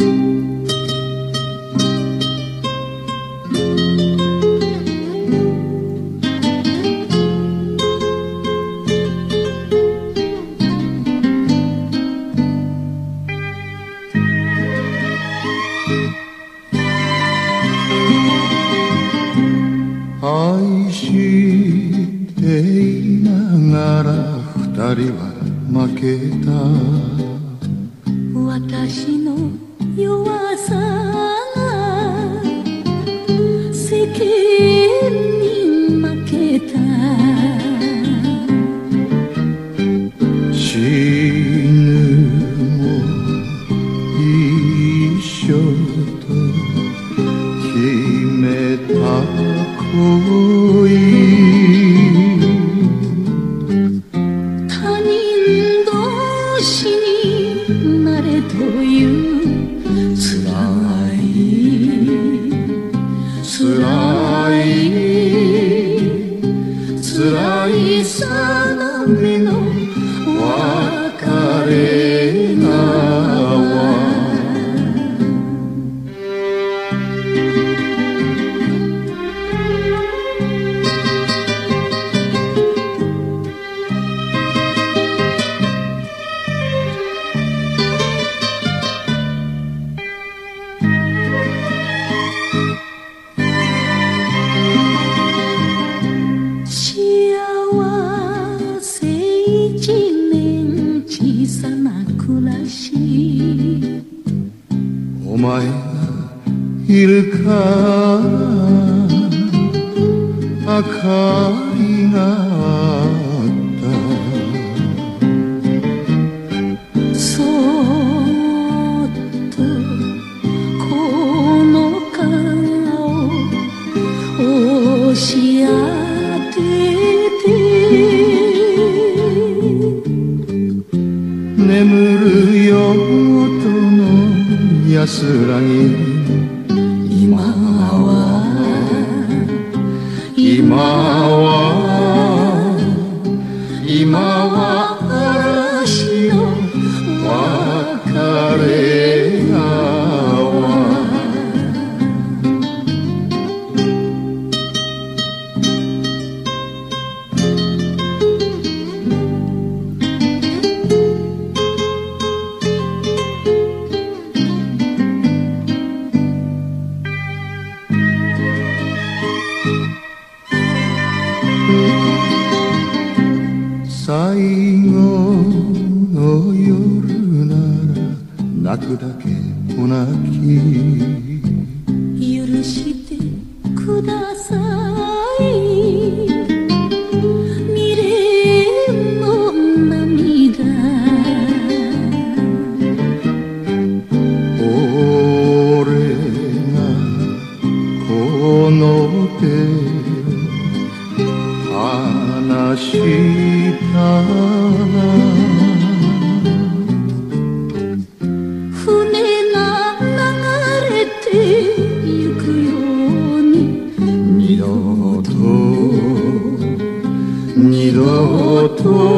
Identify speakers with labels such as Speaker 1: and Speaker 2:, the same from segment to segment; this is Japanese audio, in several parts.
Speaker 1: 愛
Speaker 2: tu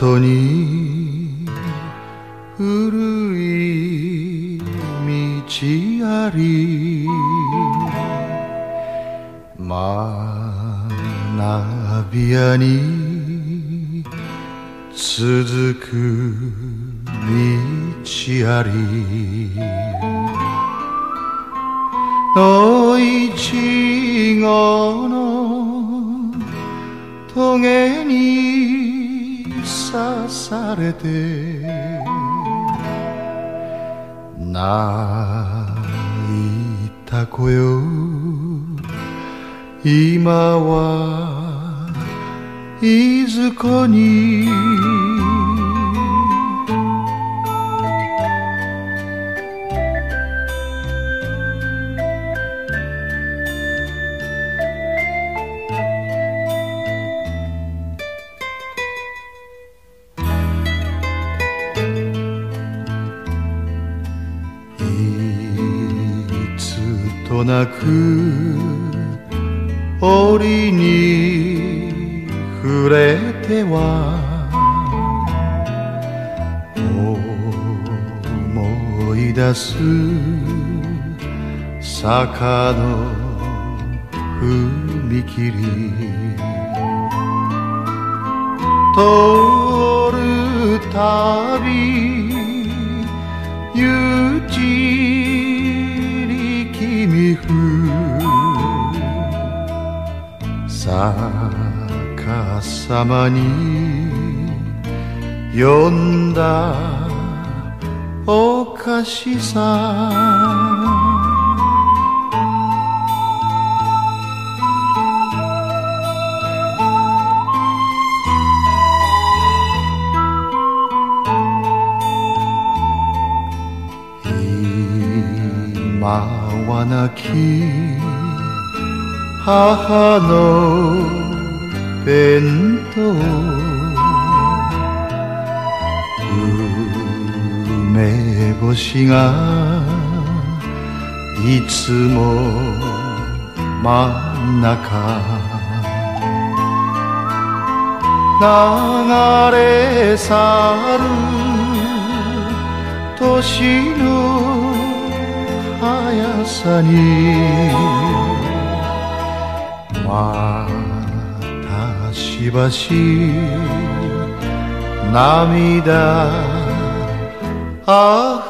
Speaker 2: 같더니 过你。様に
Speaker 3: 呼んだおかしさ今はなき母の弁当梅干しがいつも真ん中流れ去る年の速さにましばし涙あふ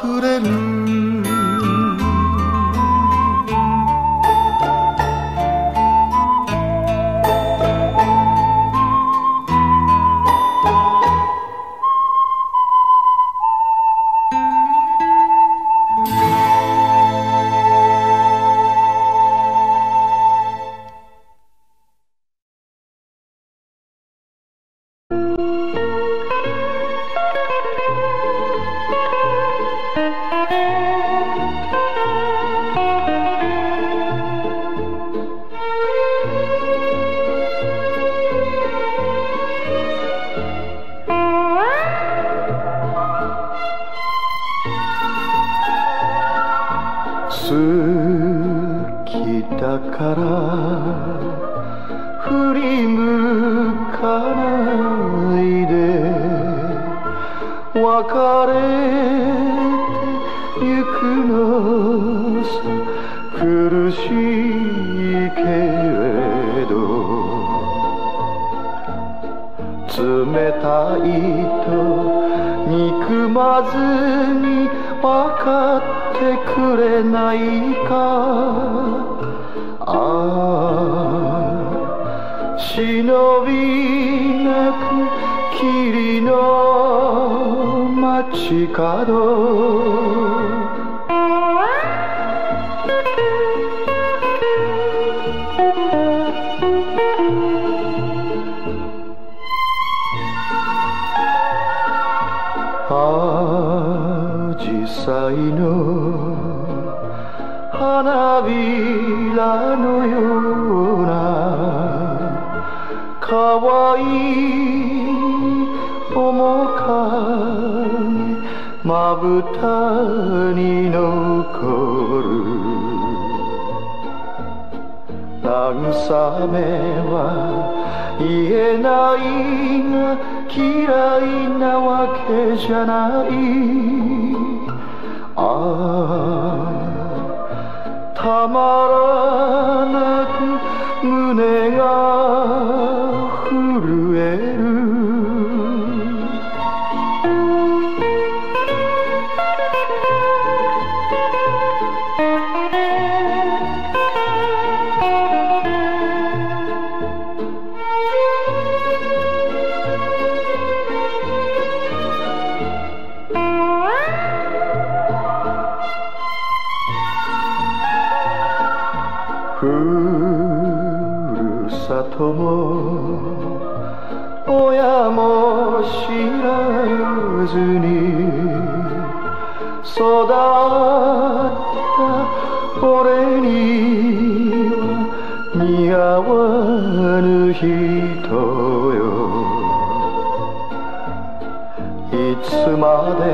Speaker 3: すまで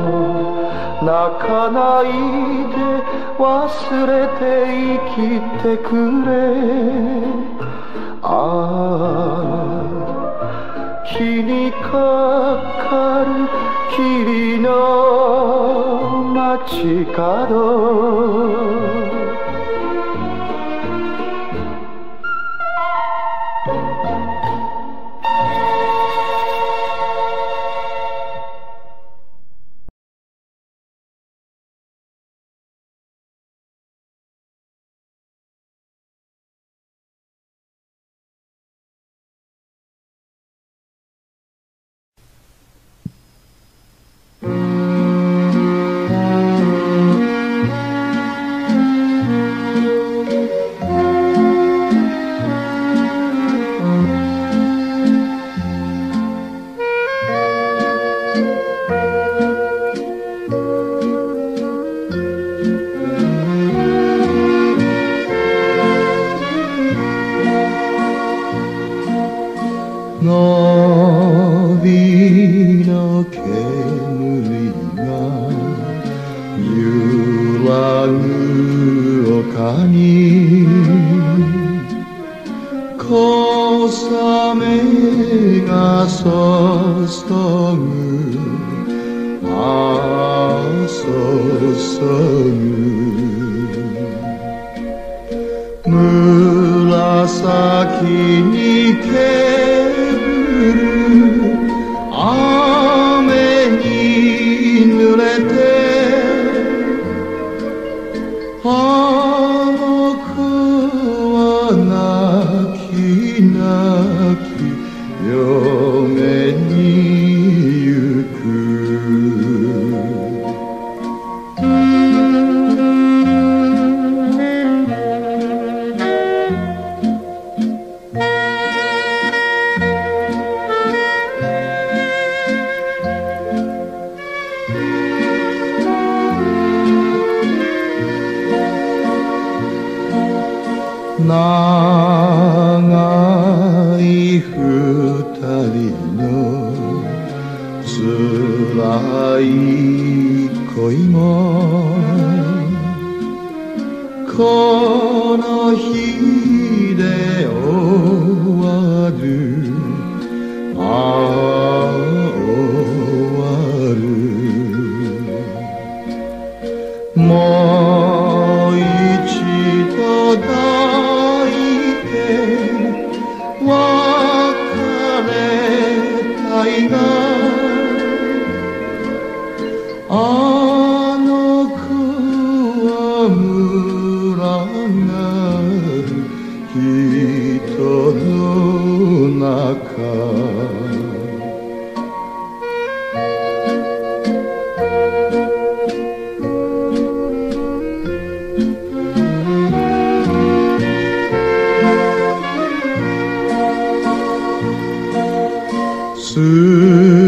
Speaker 3: も泣かないで忘れて生きてくれ。ああ気にかかる霧の街角。you.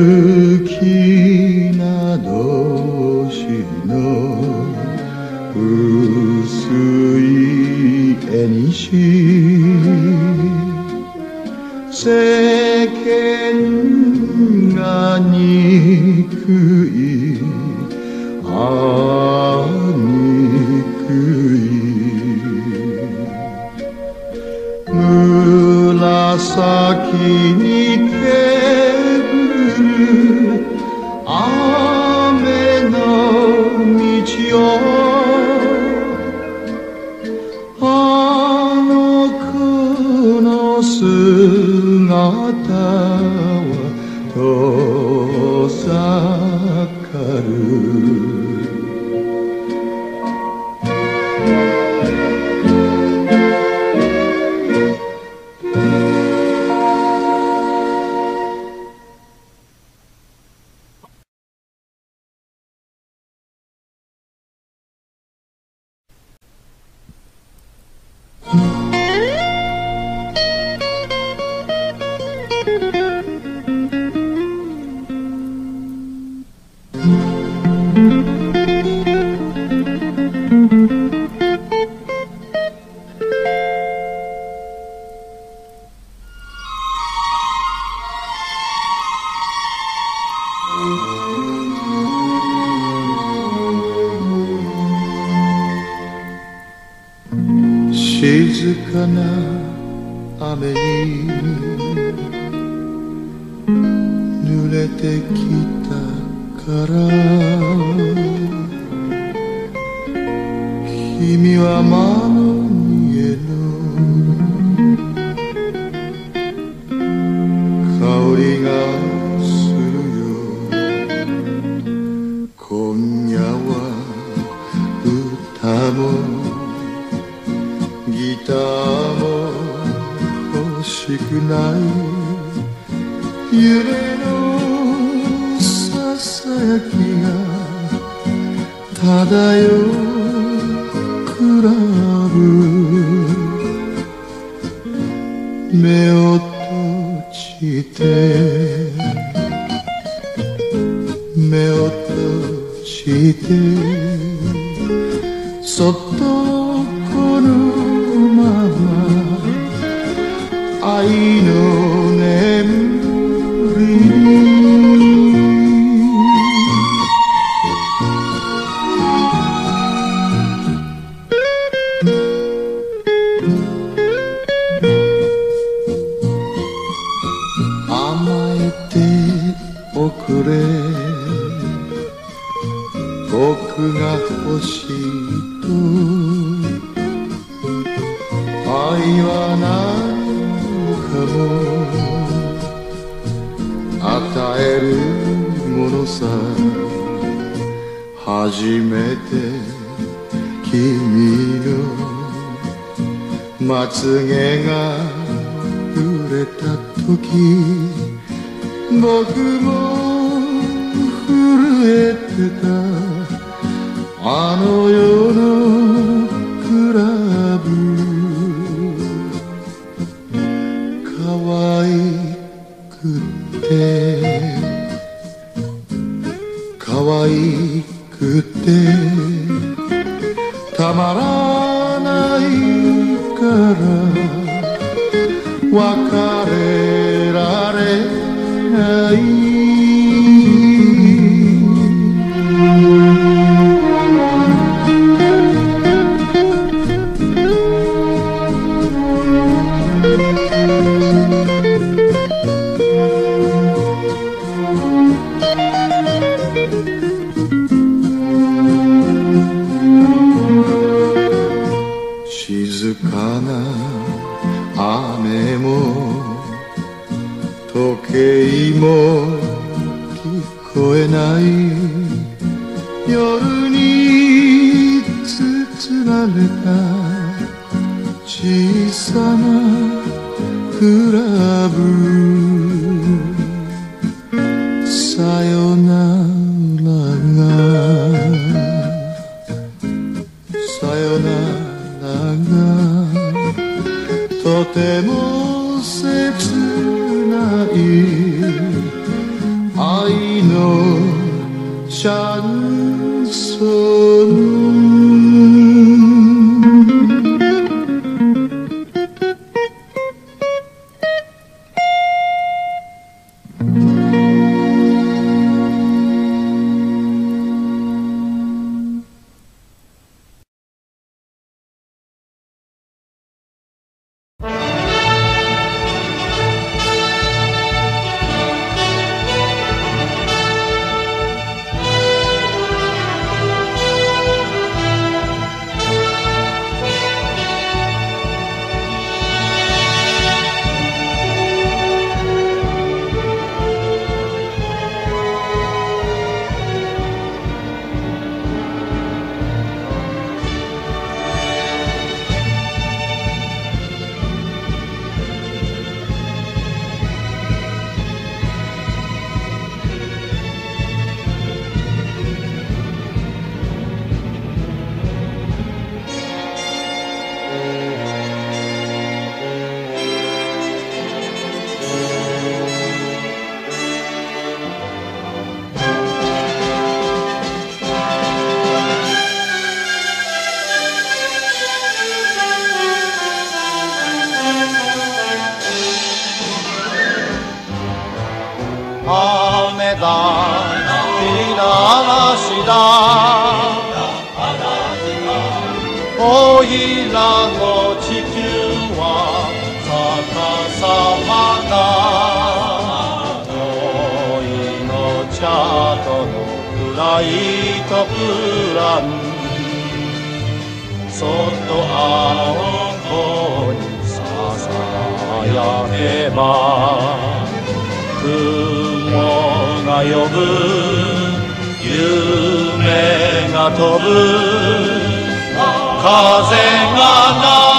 Speaker 3: てたあの夜飛ぶ。風が鳴る。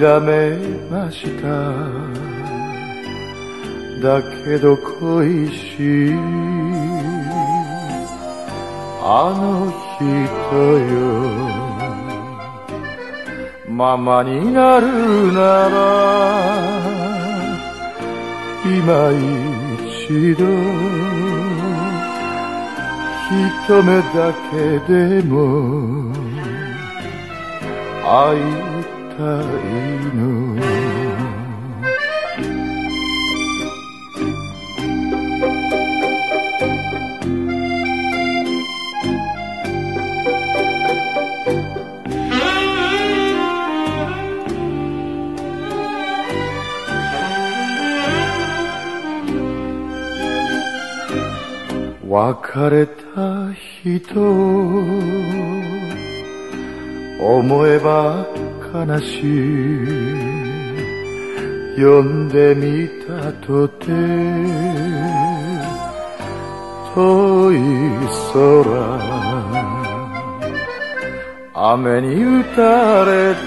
Speaker 3: めました。だけど恋しい。あの人よままになるなら。今一度。一目だけでも。会いたいの。別れた人。思えば悲しい。呼んでみたとて遠い空雨に打たれて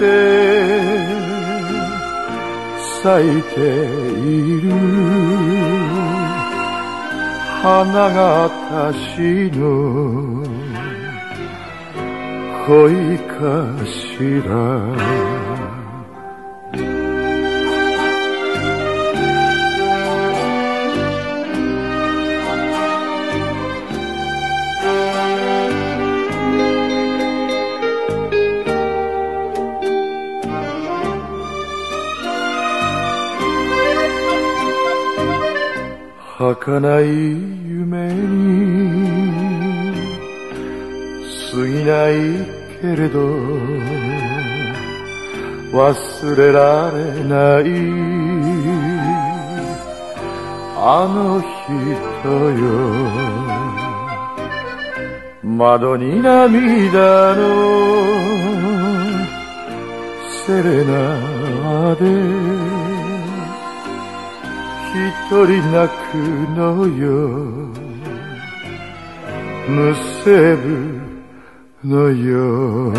Speaker 3: 咲いている。花が私の恋かしら。儚い夢に過ぎないけれど忘れられない。あの人よ。窓に涙のセレナで一人泣くのよ。むせぶのよ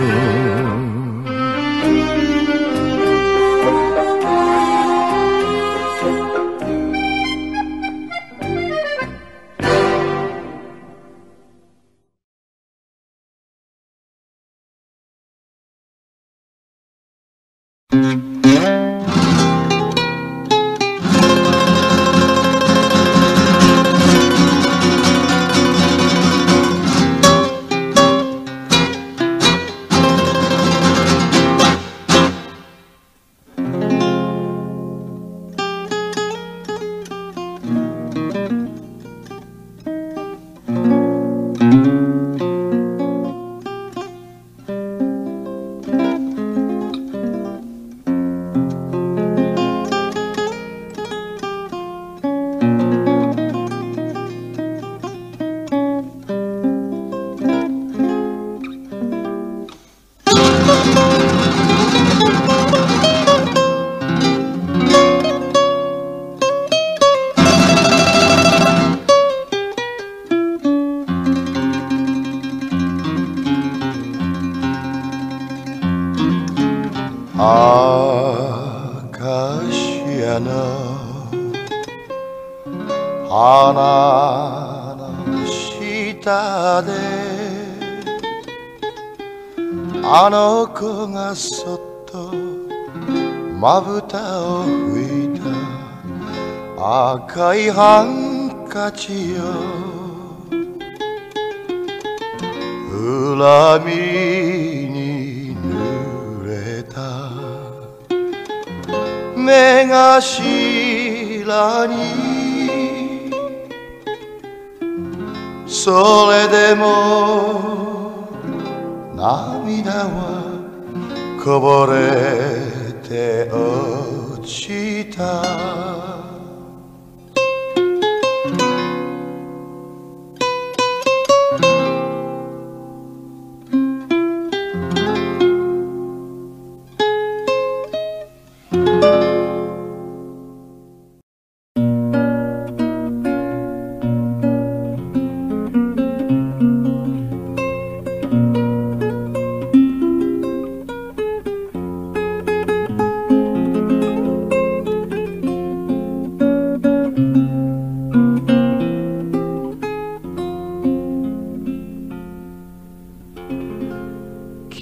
Speaker 3: 赤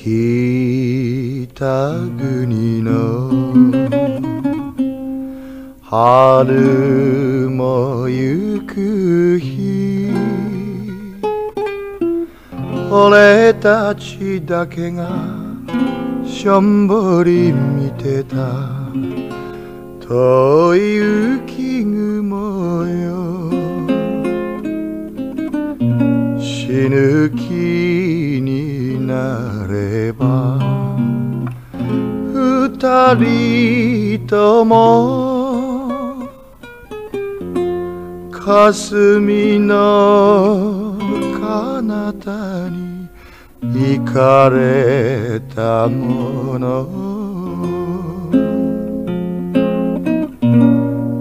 Speaker 3: 北国の。春も行く日。俺たちだけがしょんぼり見てた。遠い雪雲よ。死ぬ気になれば二人とも霞の彼方に行かれたもの。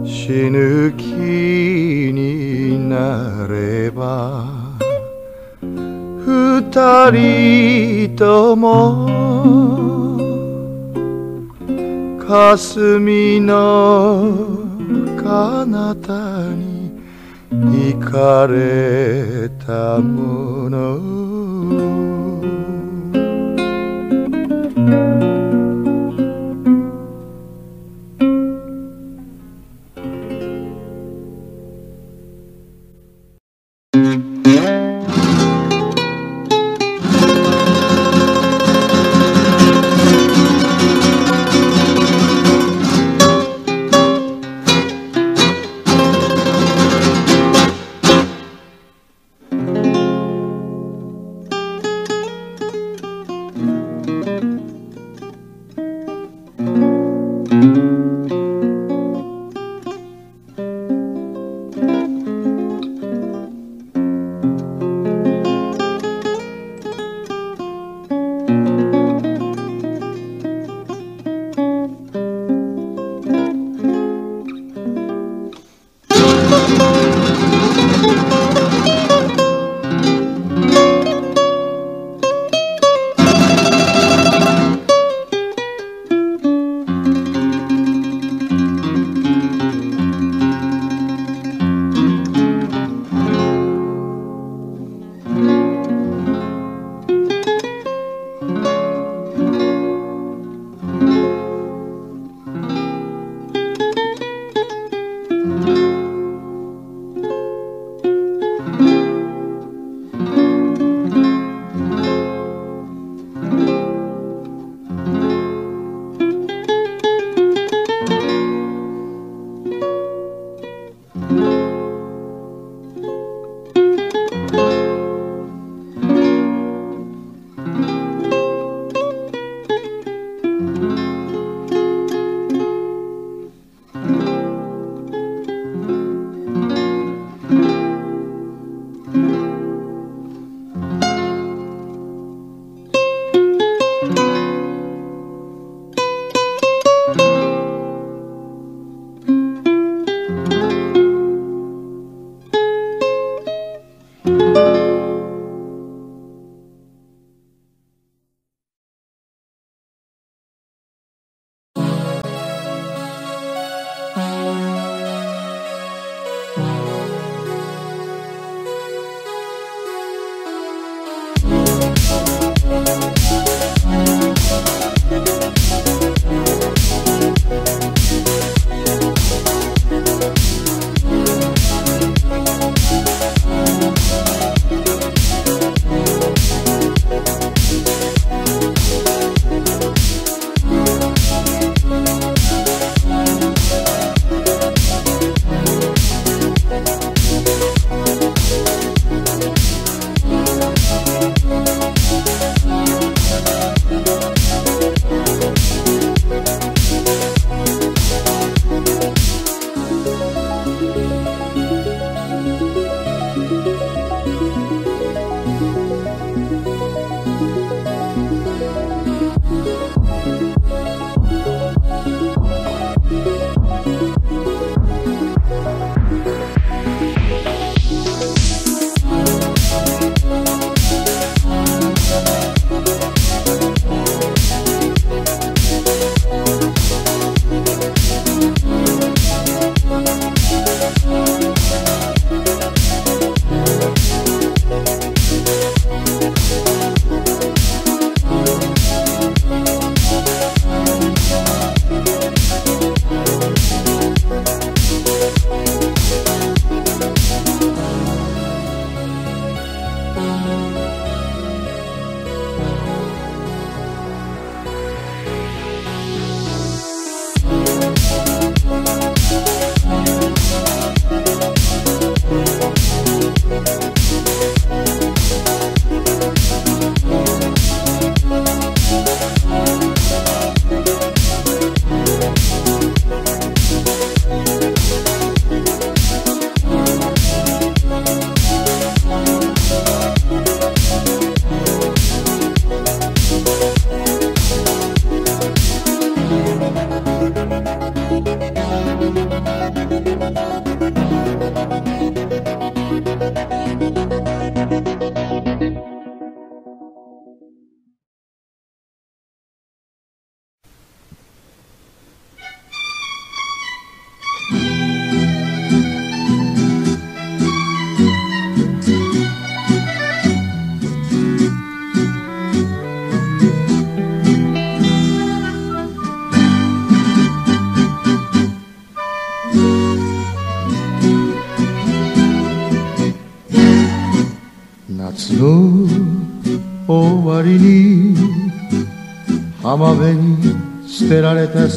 Speaker 3: 死ぬ気になれば人とも霞の彼方に行かれたもの。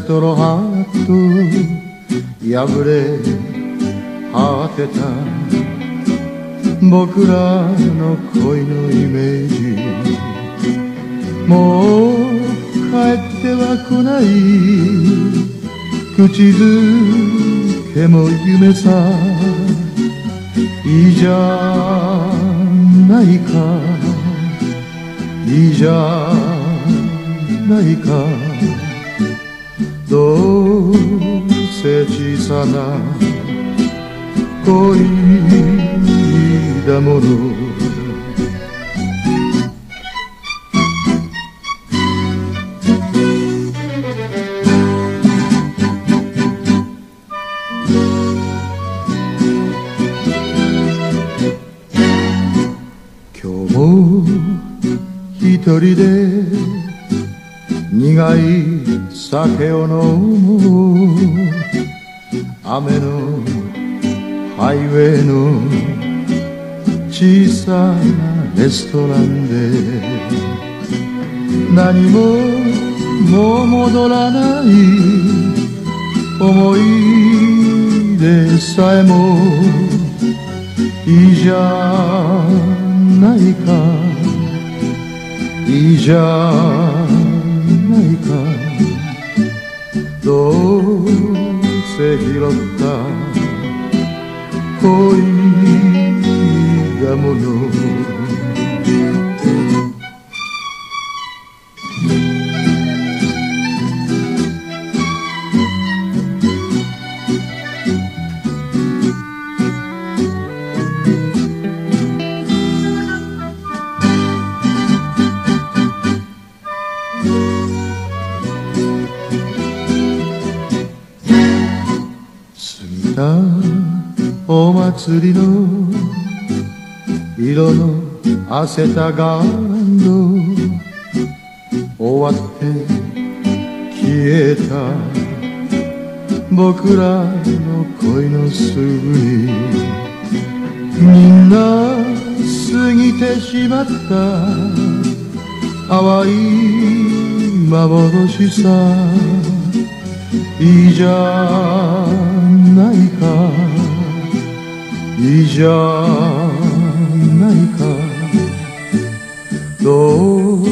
Speaker 3: ストロハット破れ果てた。僕らの恋のイメージもう帰っては来ない。口づけも夢さ。いいじゃないか。いいじゃないか。どうせ小さ酒を飲む雨のハイウェイの小さなレストランで何ももう戻らない思い出さえもいいじゃないかいいじゃないか。どうせ拾祭りの色の褪せたガーランド終わって消えた。僕らの恋のすぐにみんな過ぎてしまった。淡い幻さいいじゃないか。いいじゃないか。どう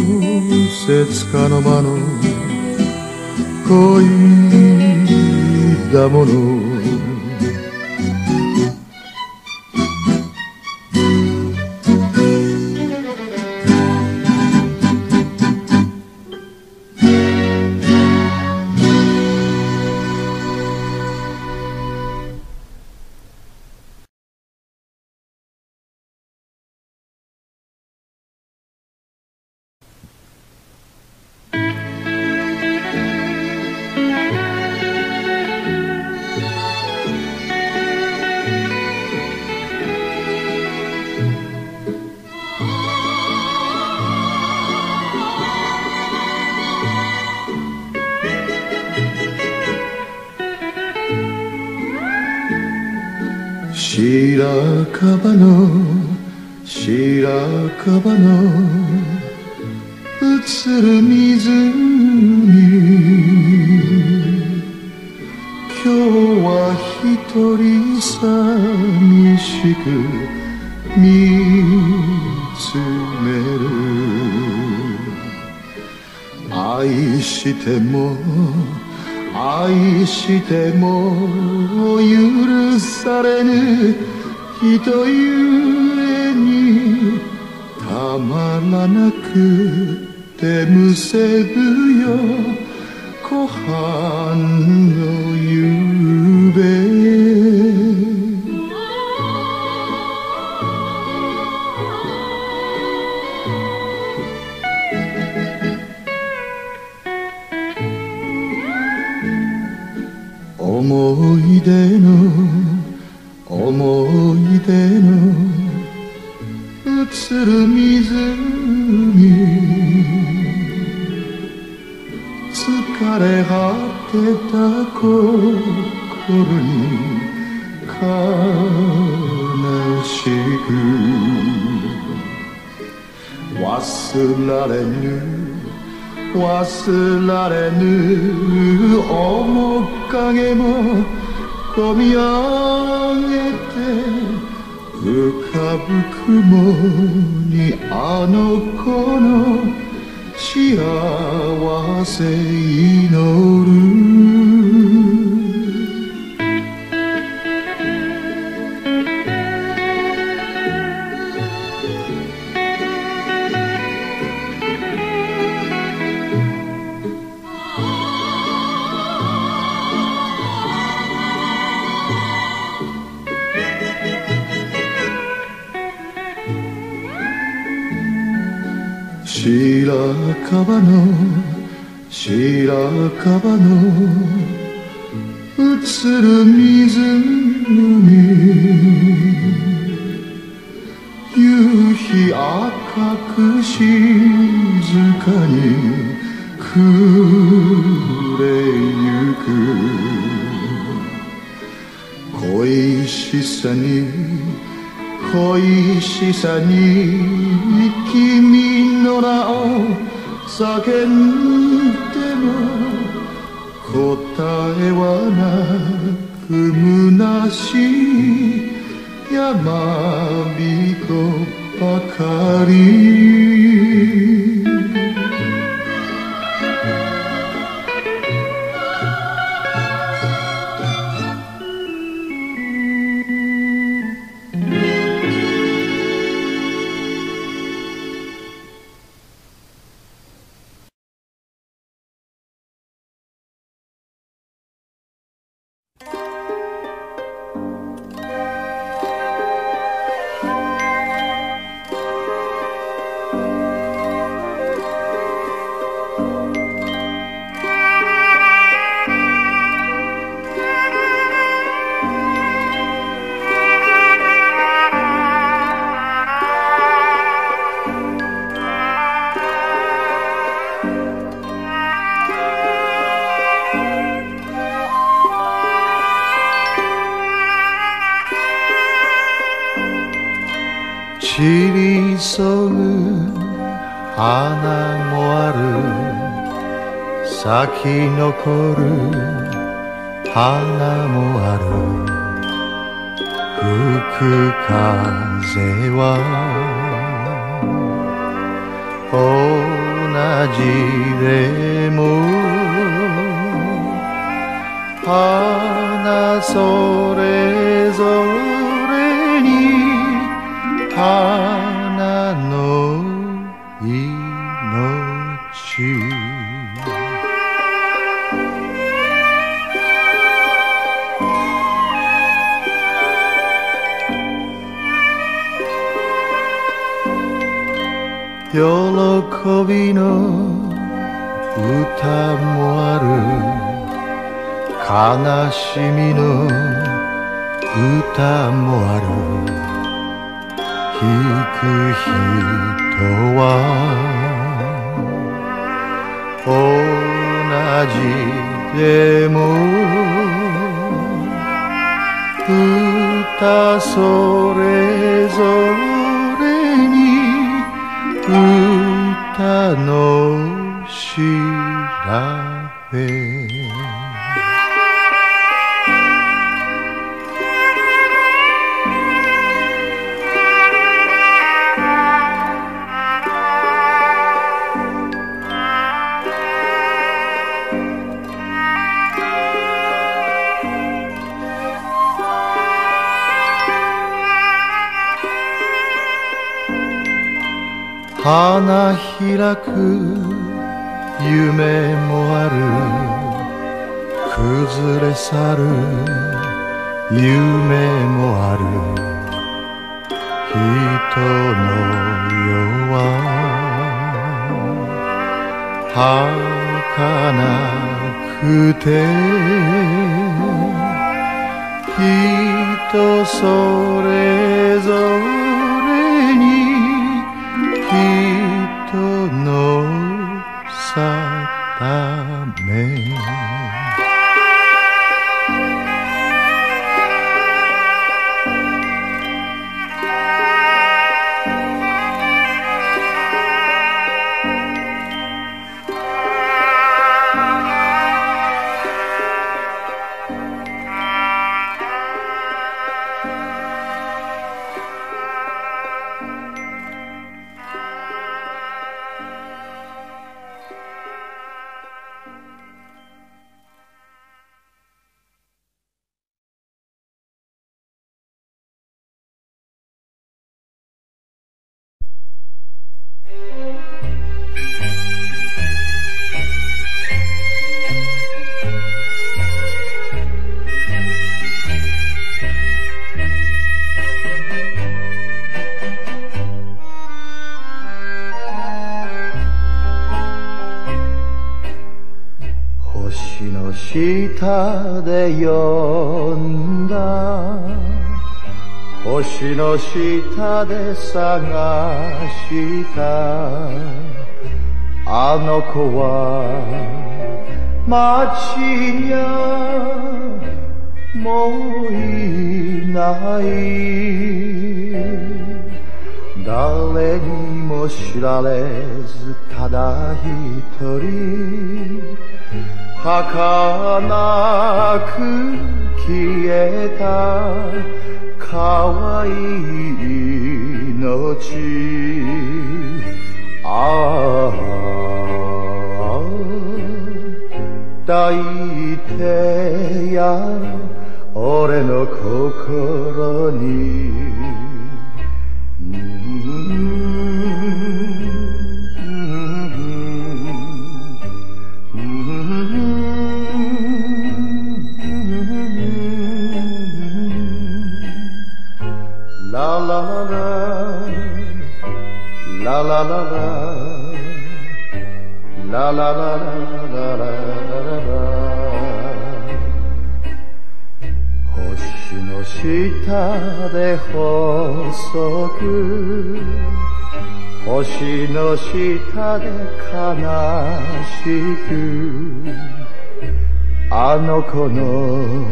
Speaker 3: せつかの間の恋だもの。愛しても許されぬ人ゆえにたまらなくてむせぶよ。湖畔の夕べ思い出の思い出の映る湖。疲れ果てた心に悲しく忘られぬ忘られぬ面影も込み上げて浮かぶ雲にあの子の幸せ祈る。白樺の白樺の映る湖。夕日赤く静かに暮れゆく。恋しさに恋しさに君の名を叫んでも答えはなく虚しい。山人ばかり。残る花もある。吹く風は。同じでも花それぞれに花びの歌もある。悲しみの歌もある。弾く人は同じでも歌それぞれに歌の調べ花開く夢もある。崩れ去る夢もある。人の世は儚くて人それぞれにで読んだ。星の下で探した。あの子は街にゃもういない。誰にも知られずただ一人。儚く消えた可愛い命。ああ抱いてや俺の心に。下で細く星の下で悲しくあの子の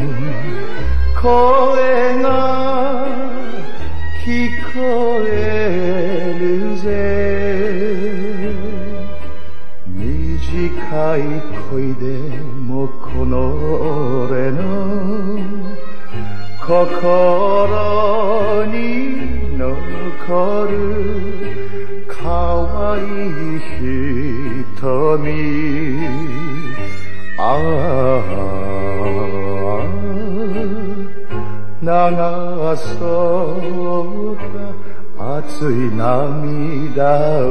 Speaker 3: 声が聞こえるぜ短い恋でもこの俺の心に残る可愛い瞳。ああ。そうか熱い涙を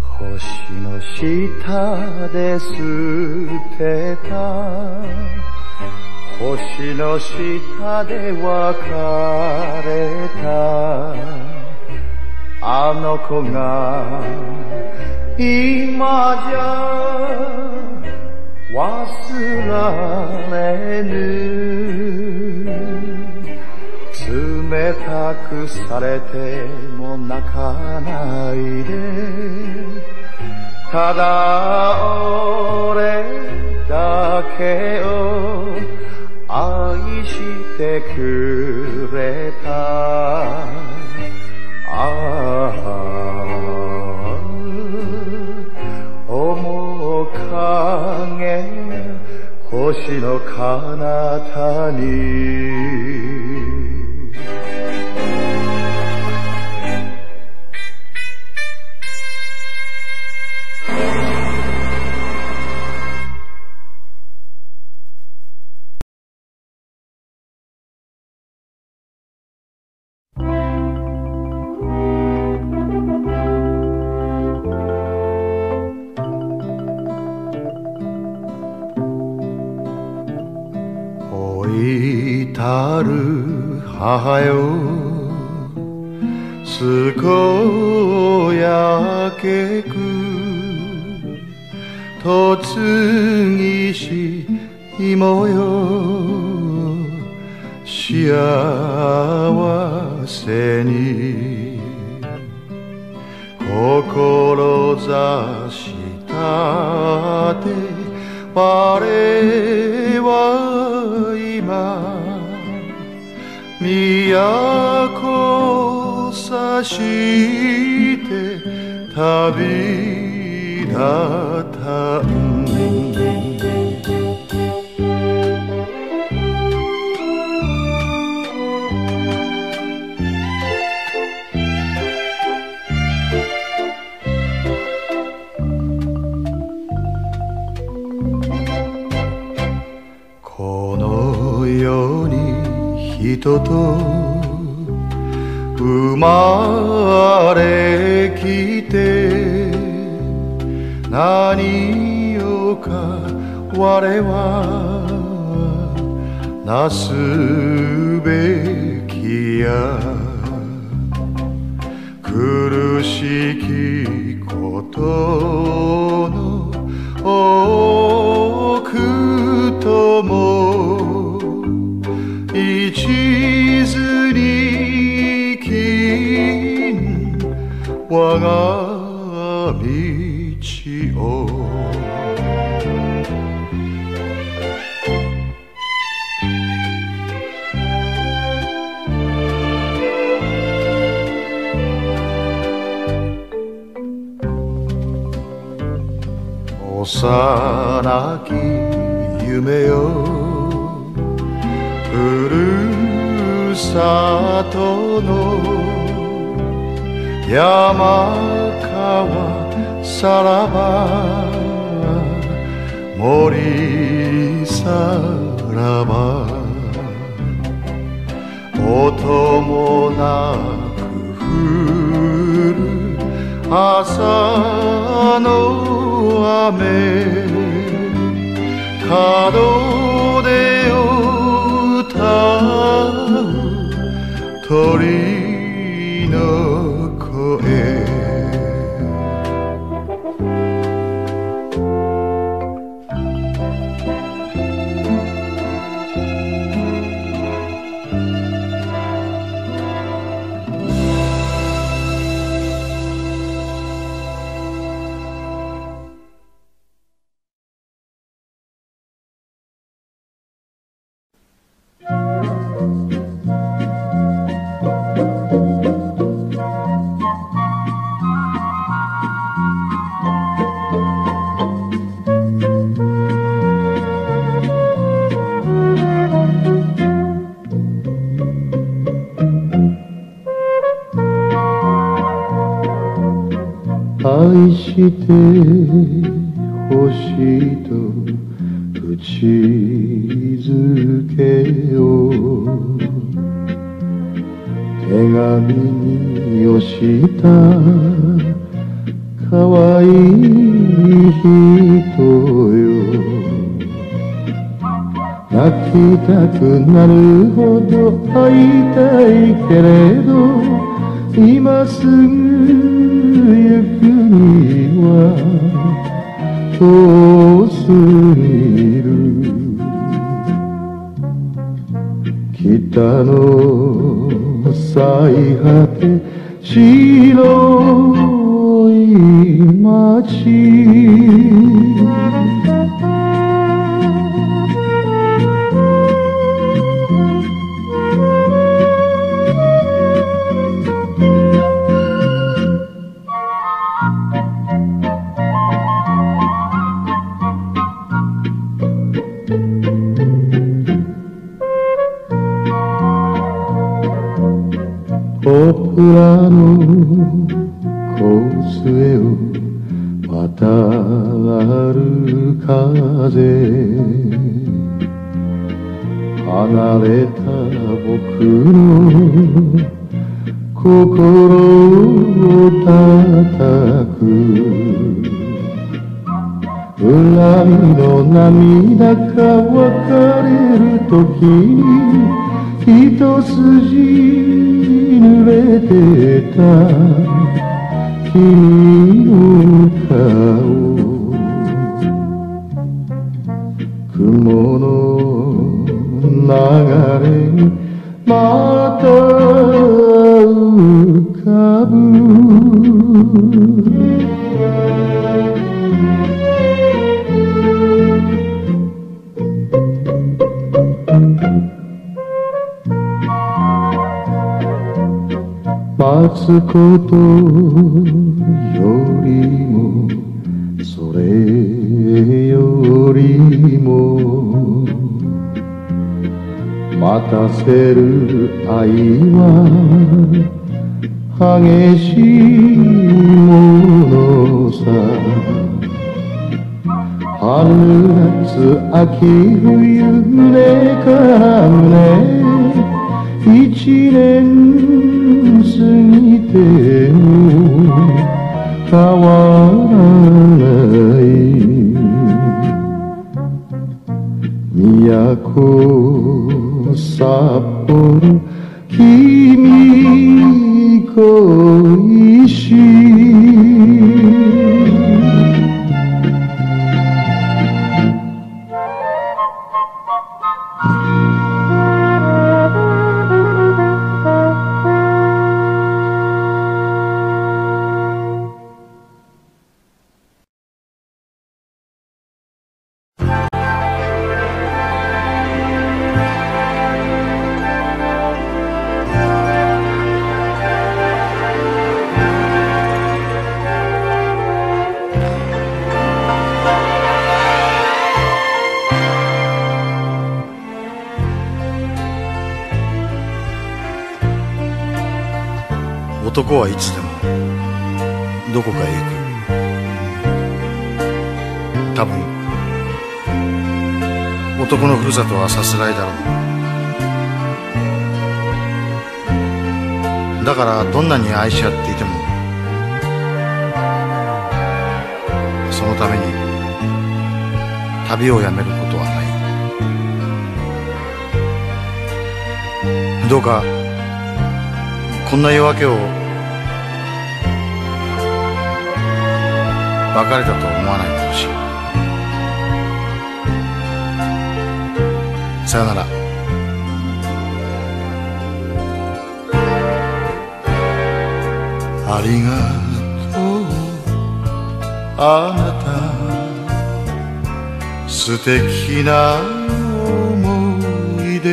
Speaker 3: 星の下で捨てた。星の下で別れた。あの子が今じゃ忘れぬ。冷たくされても泣かないで。ただ俺だけを愛してくれた。ああ。面影星の彼方に。たる母よ。健やけく嫁ぎし妹よ。幸せに志したて我は今都さして旅立った。人と生まれきて何をか我はなすべきや。苦しきことの多くとも我が道を。幼き夢よふるさとの山川さらば森さらば。音もなく降る朝の雨。門出を歌う鳥のに寄した。かわいい人よ。泣きたくなるほど会いたいけれど今すぐ行くには遠すぎる。北の最果て白い街。ポプラのコースへを渡る風離れた僕の心を叩く。恨みの涙が別れる時。に一筋濡れてた。君の顔雲の流れにまた浮かぶ待つことよりもそれよりも待たせる愛は激しいものさ。春夏秋冬胸から胸一年過ぎても変わらない。
Speaker 1: 都札幌君恋し
Speaker 3: はいつでもどこかへ行く。多分男のふるさとはさすらいだろう。だからどんなに愛し合っていてもそのために旅をやめることはない。どうかこんな夜明けを別れたと思わないでほしい。さよなら。ありがとう。あなた素敵な思い出。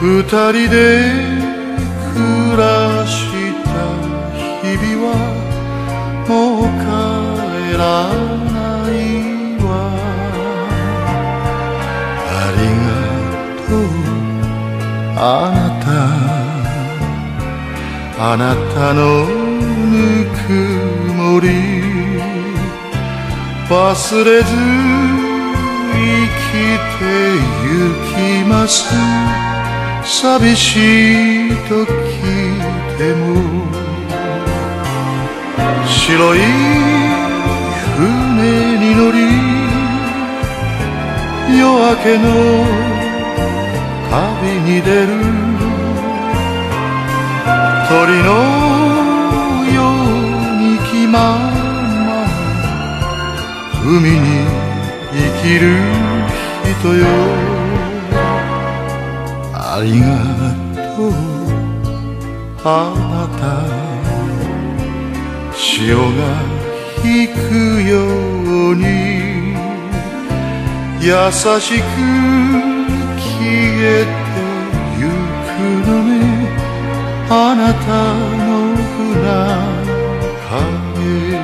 Speaker 3: 二人でないわ。ありがとうあなた。あなたのぬくもり。忘れず生きてゆきます。寂しい時でも。白い夜明けの旅に出る。鳥のように気まま海に生きる人よ。ありがとう。あなた潮が引くように。優しく消えてゆくのね。あなたの船影。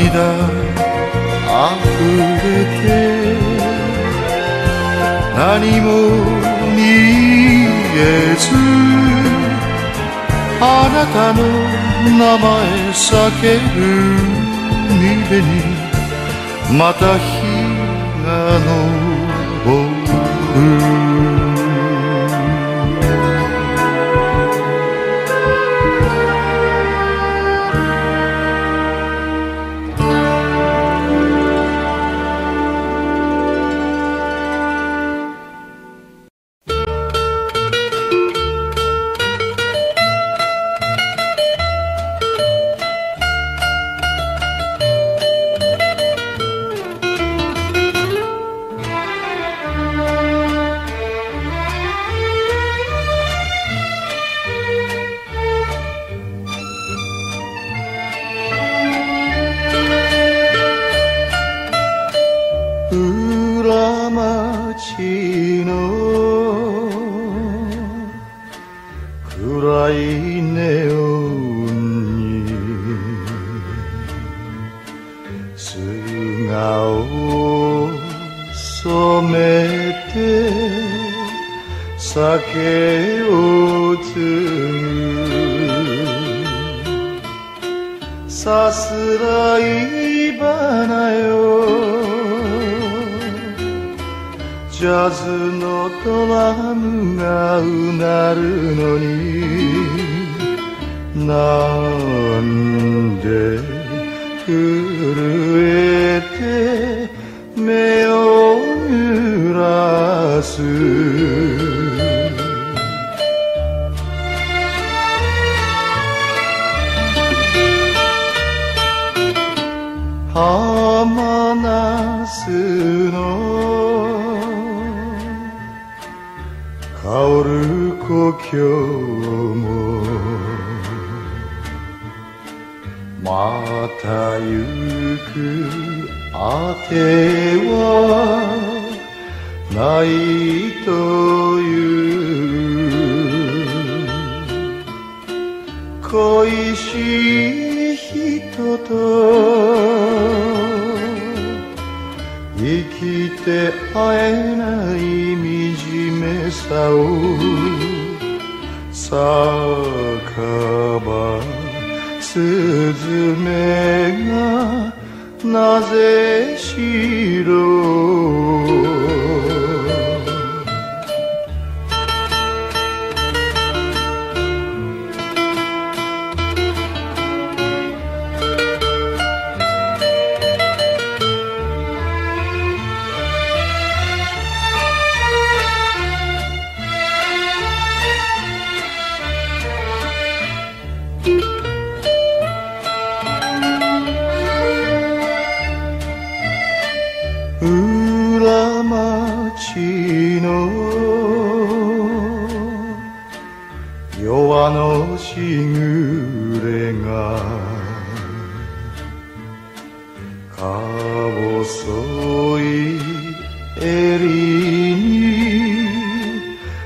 Speaker 3: 涙溢れて何も見えずあなたの名前叫ぶ身辺にまた日が昇る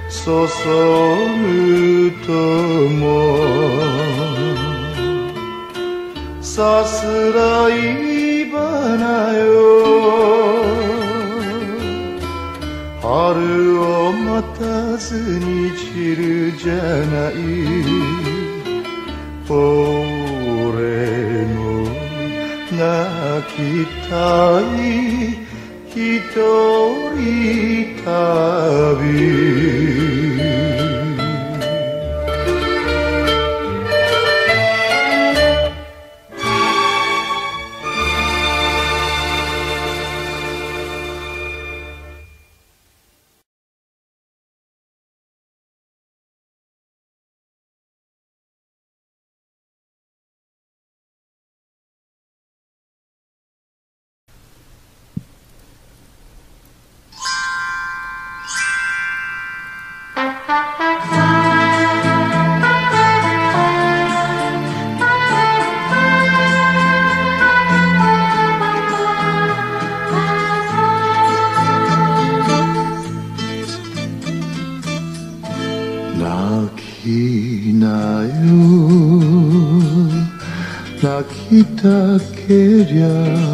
Speaker 3: そそ注ともさすらい花よ春を待たずに散るじゃない俺も泣きたい一人旅。 피려.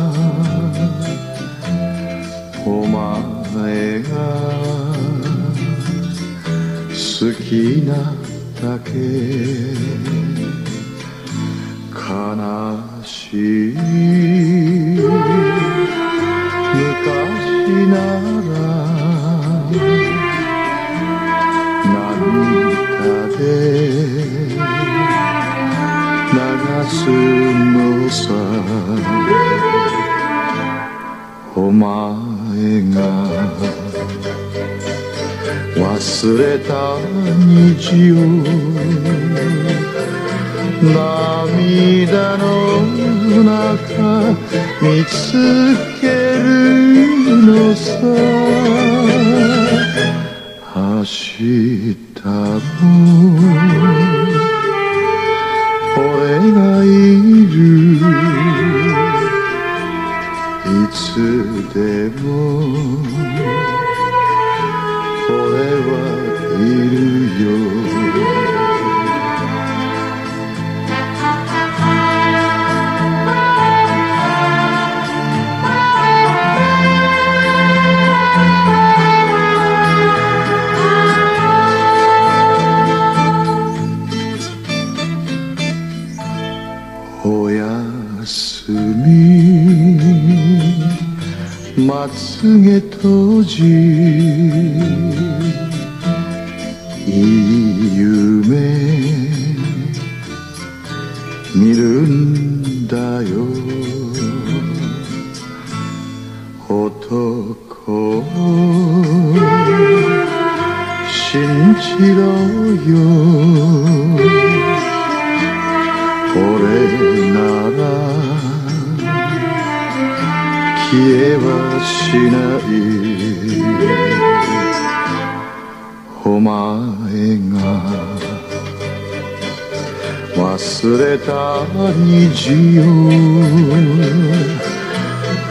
Speaker 3: 忘れた虹を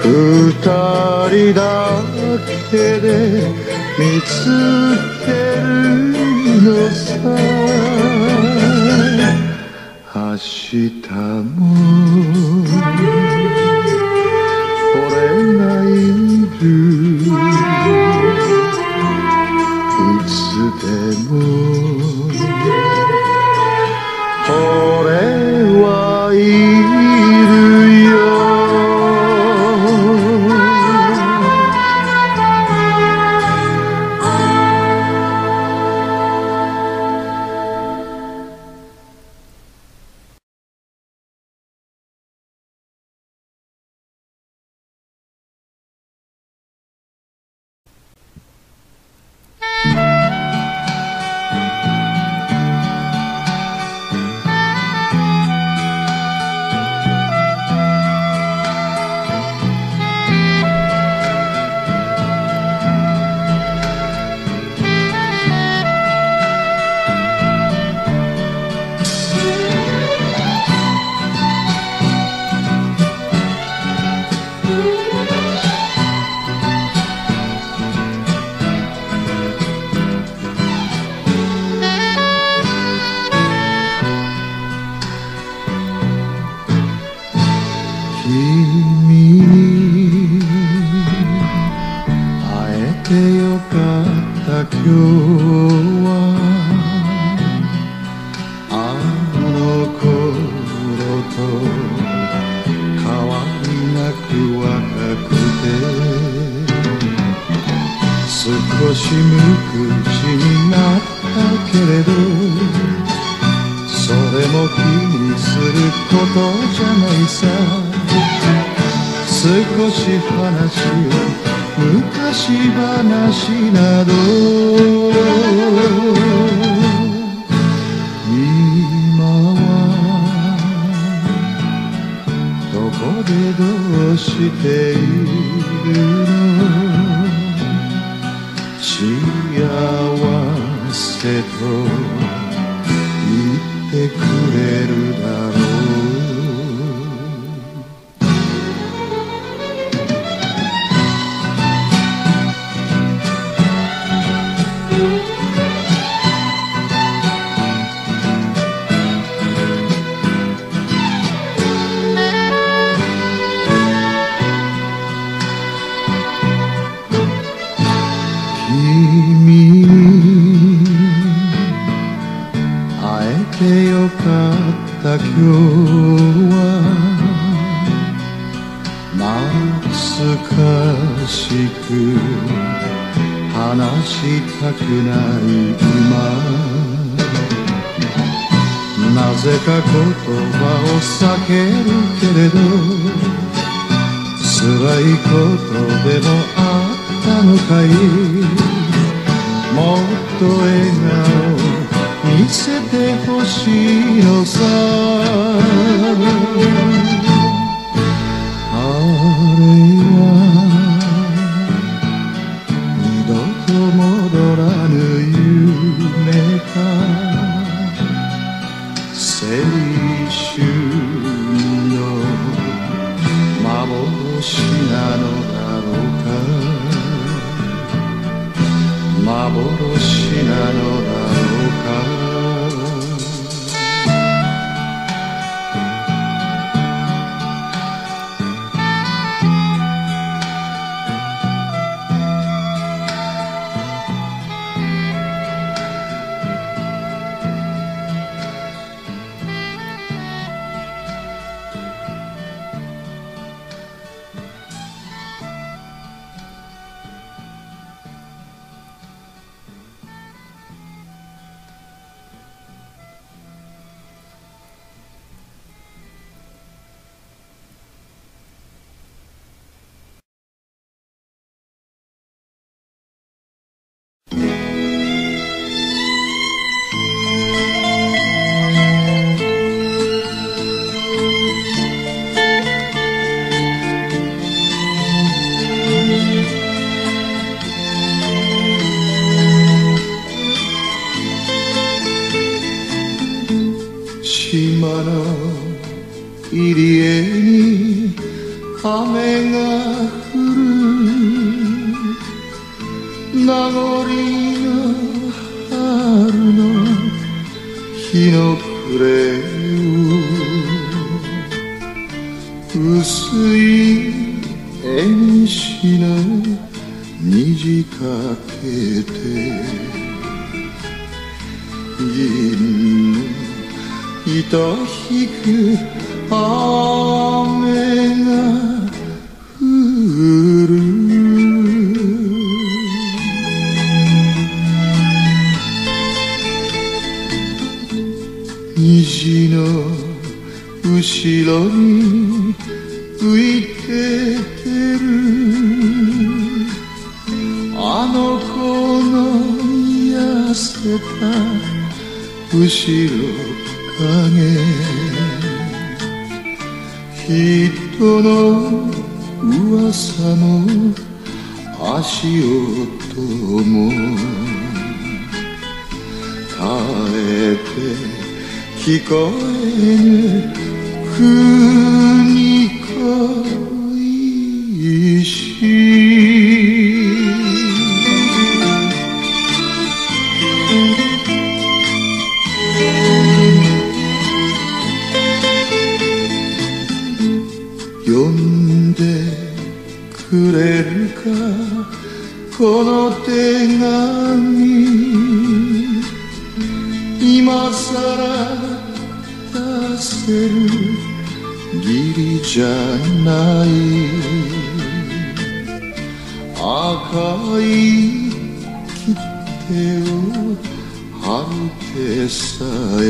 Speaker 3: 二人だけで見つけるのさ明日ももっと笑顔見せてほしいのさあれはてさえ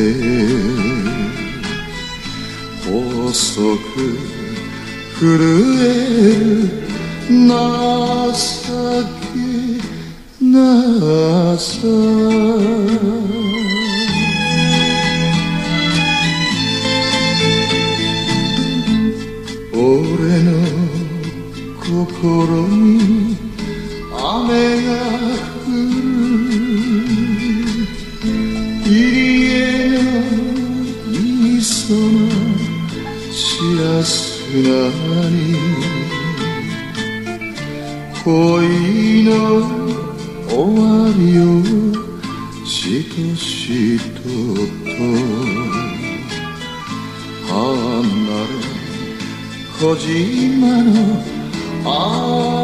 Speaker 3: 細く震える情けなさ俺の心に雨がなり恋の終わりをしとしとと。離れ小島のあ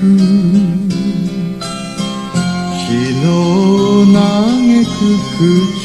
Speaker 3: 日の嘆く口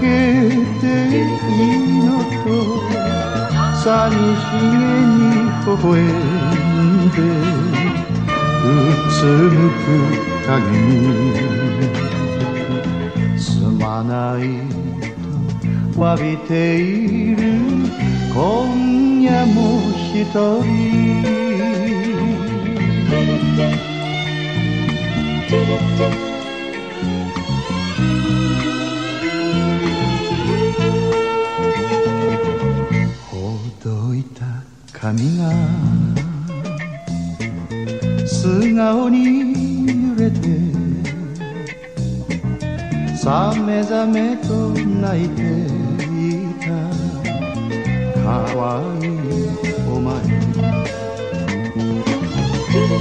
Speaker 3: けていいのと寂しげに微笑んでうつむく影にすまないと詫びている今夜も一人髪が素顔に揺れてさめざめと泣いていたかわいいお前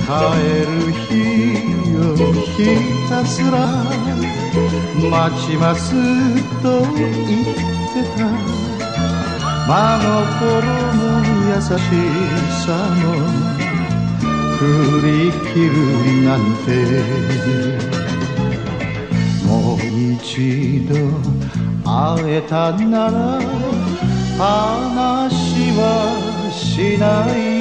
Speaker 3: 帰る日をひたすら待ちますと言ってた。真心の優しさも振り切るなんてもう一度会えたなら話はしない。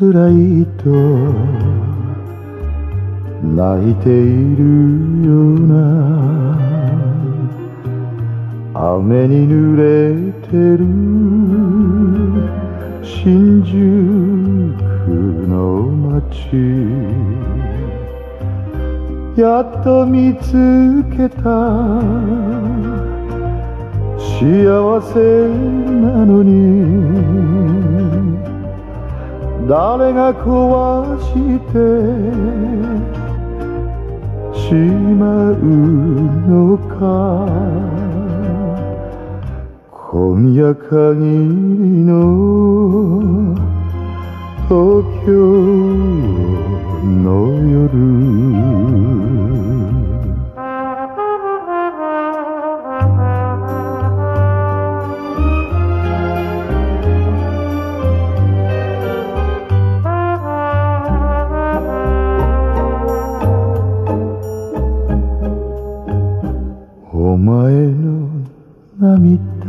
Speaker 3: 辛いと泣いているような。雨に濡れてる。新宿の街。やっと見つけた。幸せなのに。誰が壊してしまうのか。今夜限りの東京の夜。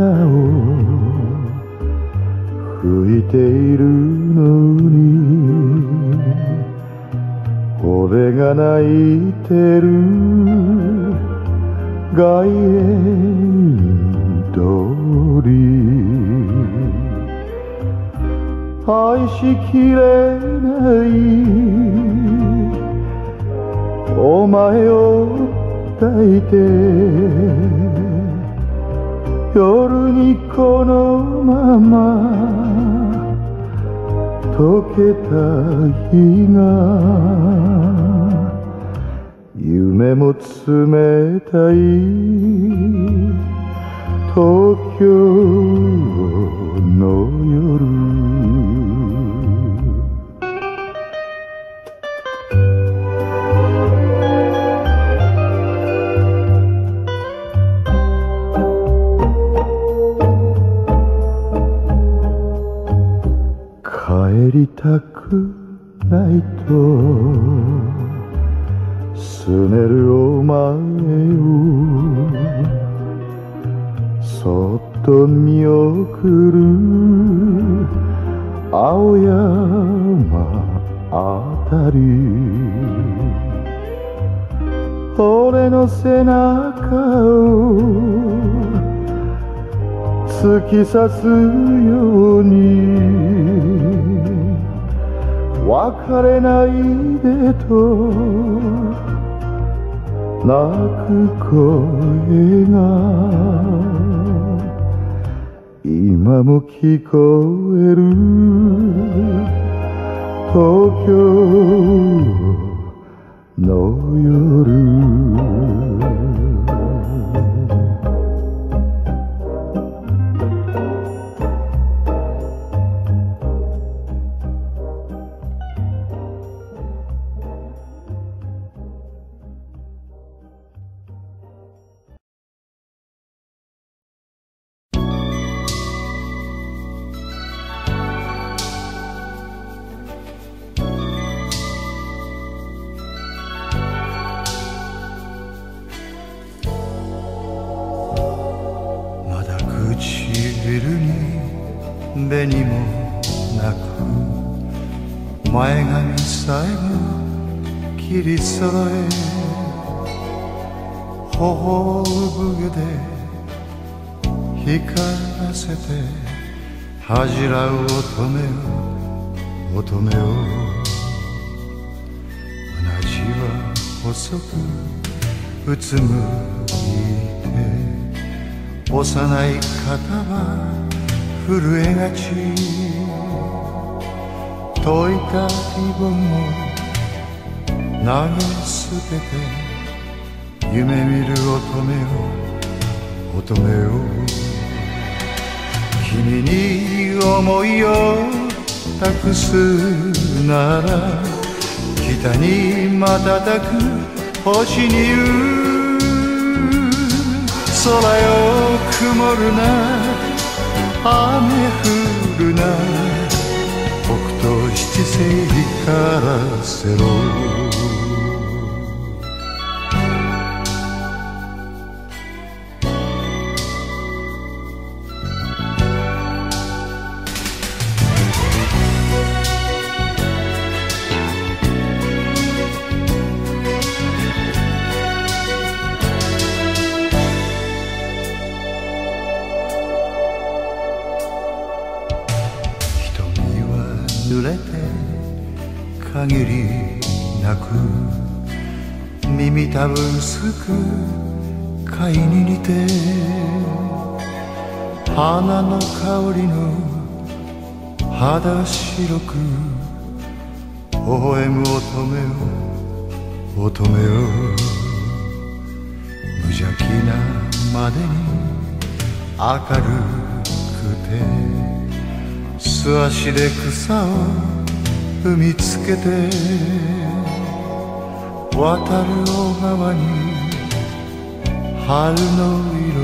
Speaker 3: 涙を拭いているのに俺が泣いてる。外苑通り。愛しきれない。お前を抱いて。にこのまま溶けた日が夢も冷たい東京の夜。りたくないと拗ねるお前をそっと見送る青山あたり。俺の背中を突き刺すように。別れないでと泣く声が今も聞こえる東京の夜。恥じらう乙女を乙女を同じは細くうつむいて幼い肩は震えがち。解いたリボンも投げ捨てて夢見る乙女を乙女を君に思いを託すなら北に瞬く星に言う空よ曇るな。雨降るな。北斗七星光らせろ。は濡れて限りなく耳たぶすく貝に似て花の香りの肌白く微笑む乙女を乙女を無邪気なまでに明るくて素足で草を踏みつけて渡る小川に春の色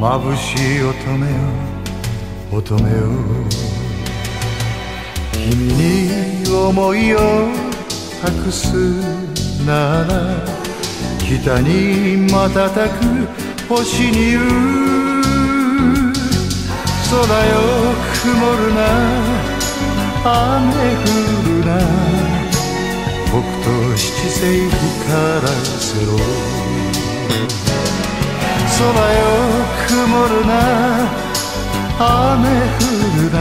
Speaker 3: 眩しい乙女よ乙女よ君に思いを託すなら北に瞬く星に言う空よ曇るな雨降るな北斗七星光らせろ。空よ曇るな雨降るな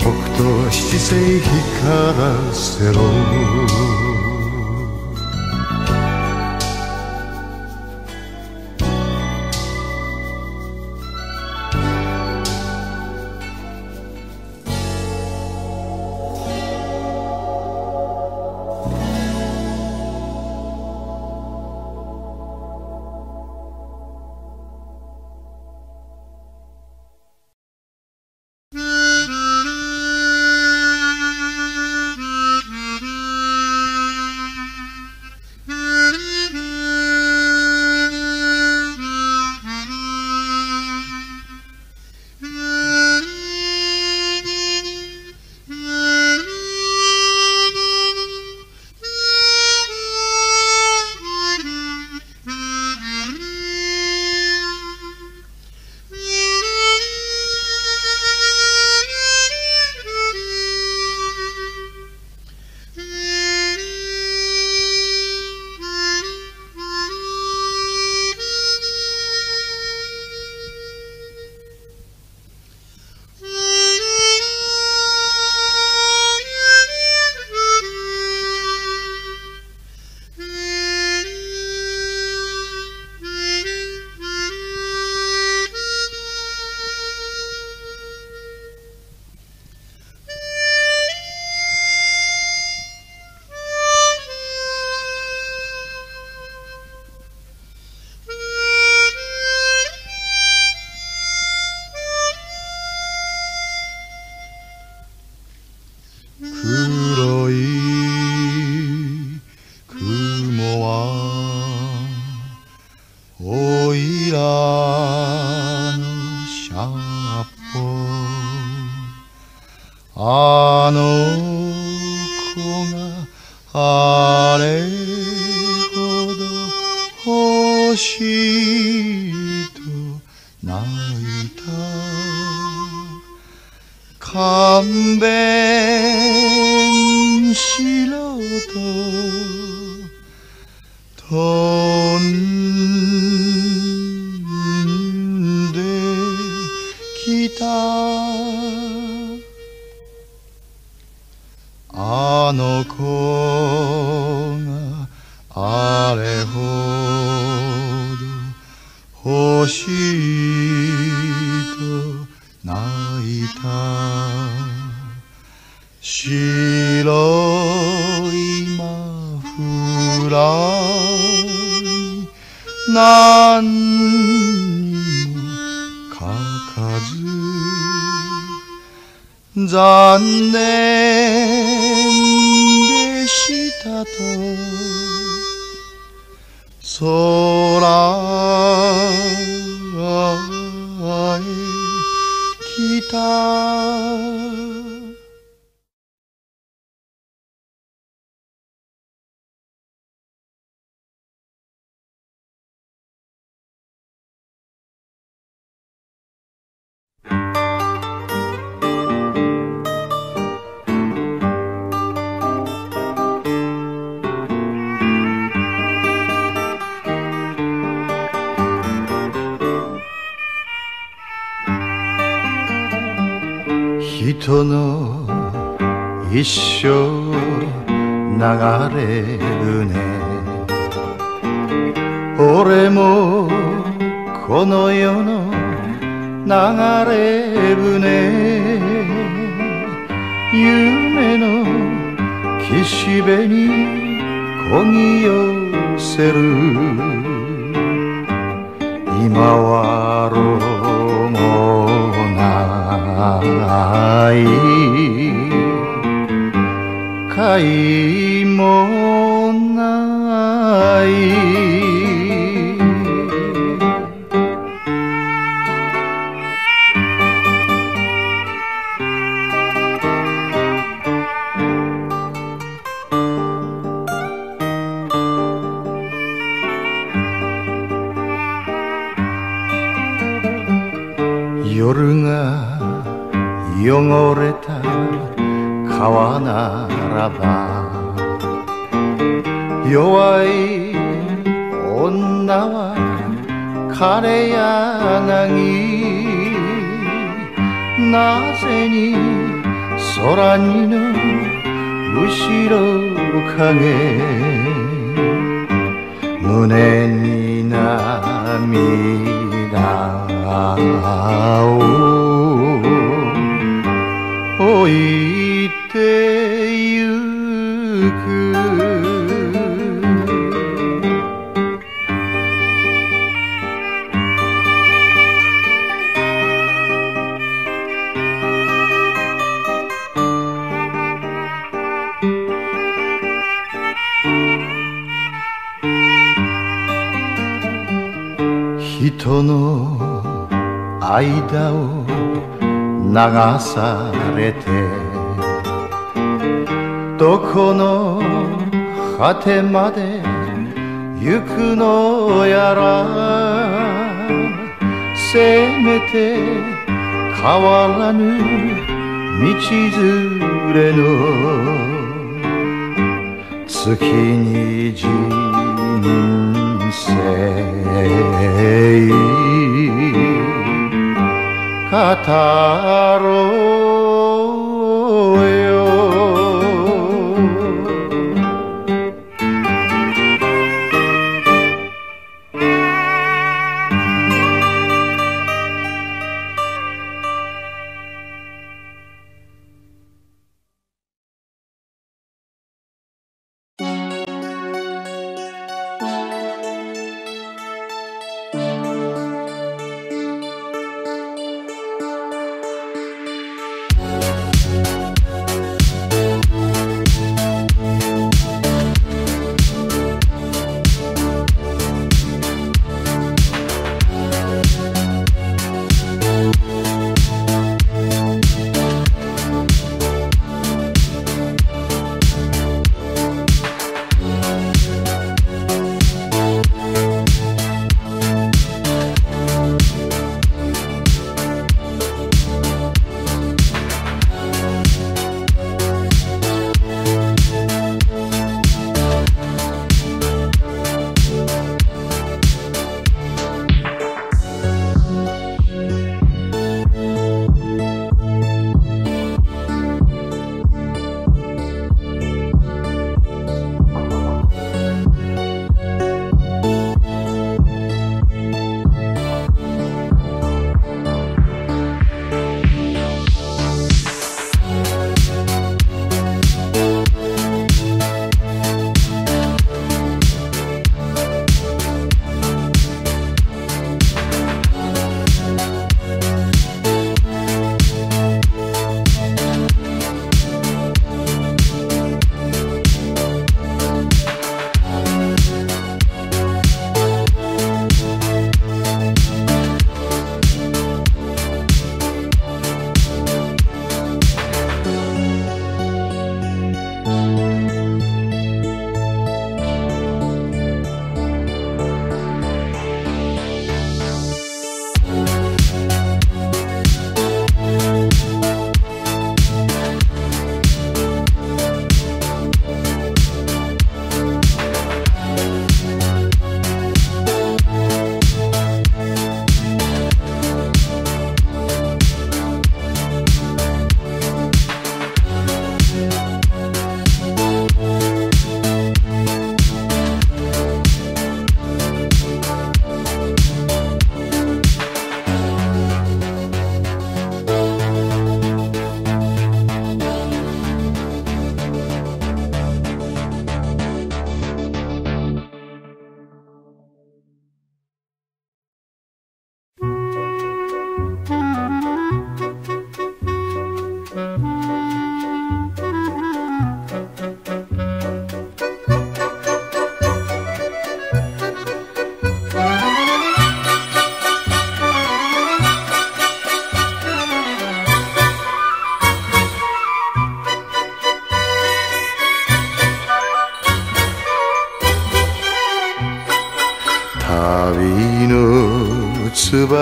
Speaker 3: 北斗七星光らせろ。勘弁流されてどこの果てまで行くのやらせめて変わらぬ道連れの。月に人生。語ろう。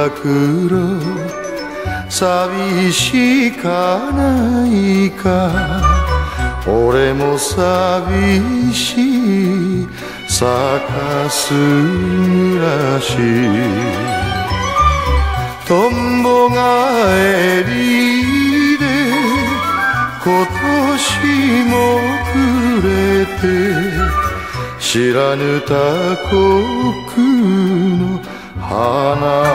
Speaker 3: つば九郎寂しかないか。俺も寂しい咲かす暮らしとんぼ返りで今年もくれて知らぬ他国の花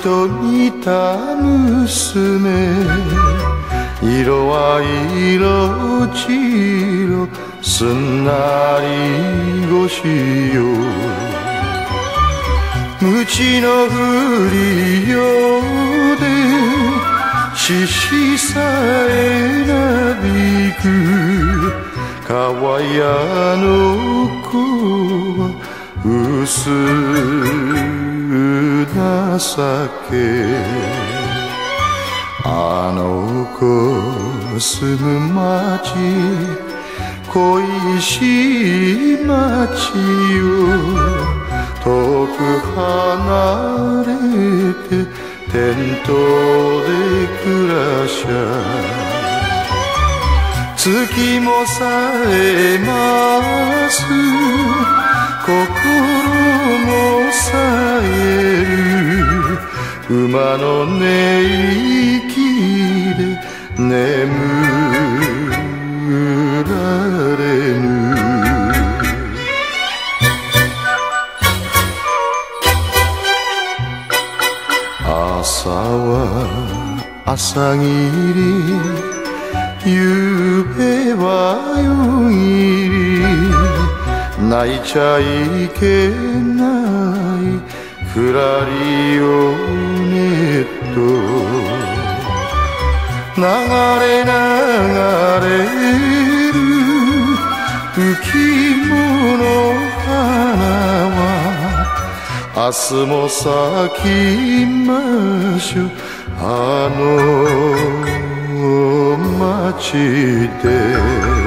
Speaker 3: ちょいた娘。色は色白すんなり腰よ。無知のふりようで獅子さえなびく。川屋の子は薄あの子住む町恋しい町よ遠く離れてテントで暮らしゃ。月もさえます心もさえる馬の音息で眠られぬ。朝は朝霧。夕べは夜霧。泣いちゃいけない。クラリオ流れ流れる浮物花は明日も咲きましょう。あの街で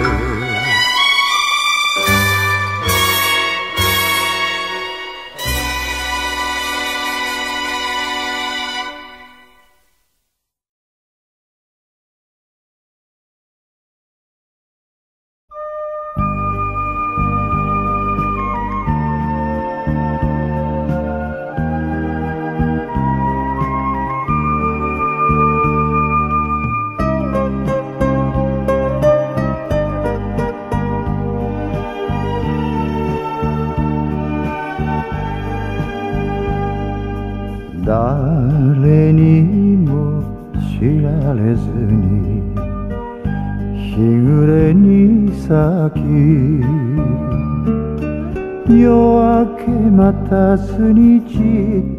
Speaker 3: けまたすに散っ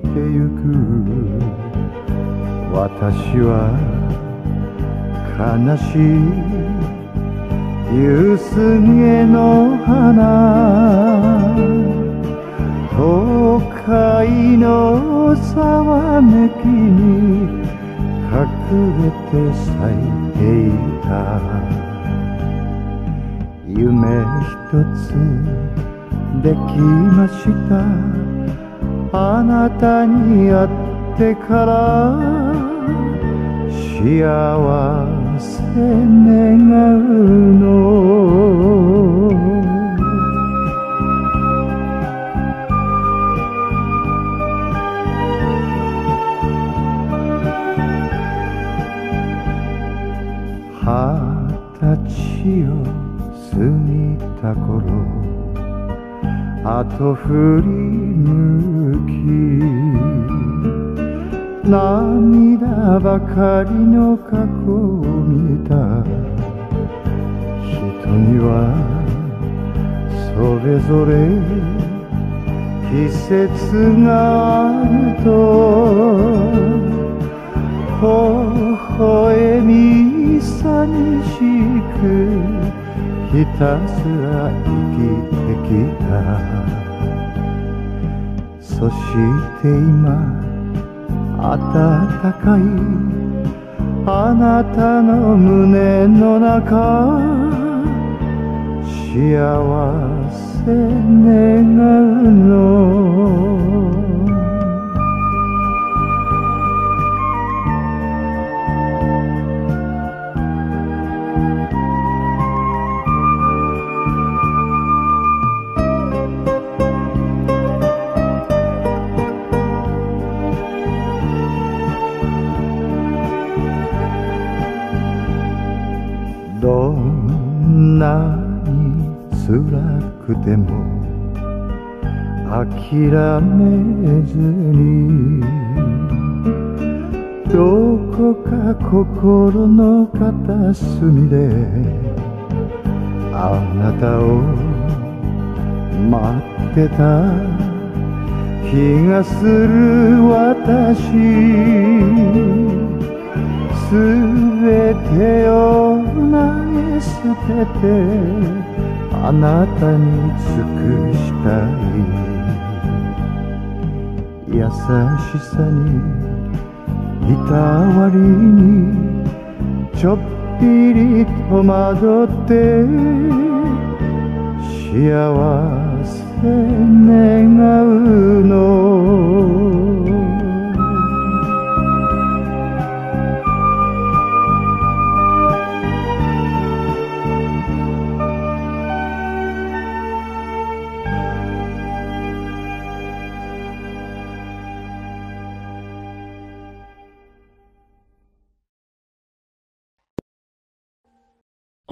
Speaker 3: てゆく。私は悲しい夕げの花。都会のざわめきに隠れて咲いていた。夢一つ。できました。あなたに会ってから幸せ願うの。あと振り向き涙ばかりの過去を見た人にはそれぞれ季節があると微笑み寂しくひたすら生きてきたそして今暖かいあなたの胸の中幸せ願うの。諦めずにどこか心の片隅であなたを待ってた。気がする私すべてを投げ捨ててあなたに尽くしたい。優しさにいたわりにちょっぴり戸惑って幸せ願うの。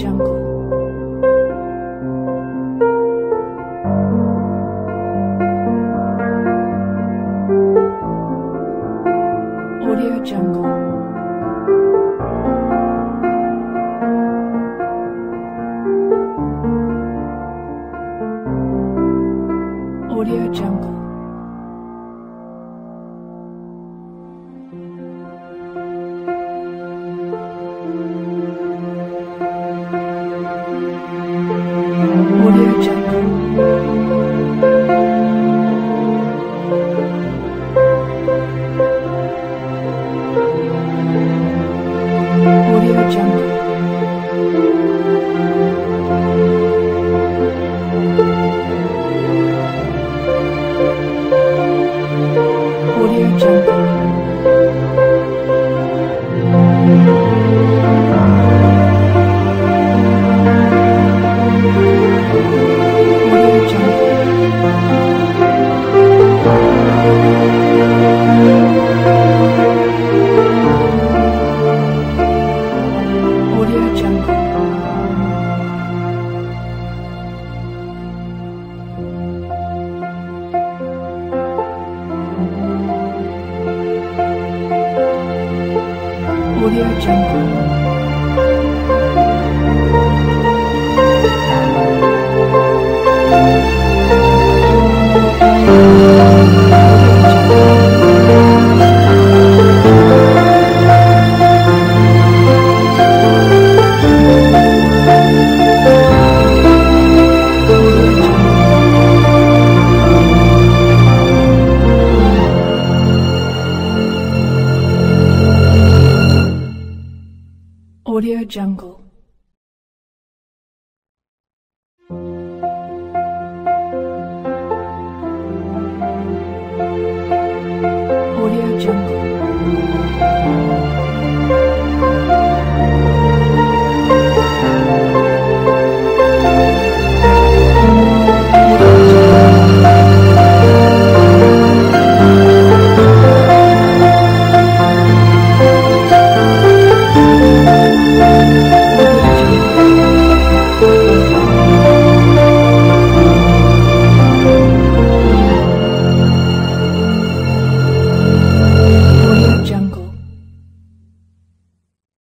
Speaker 4: Jungle.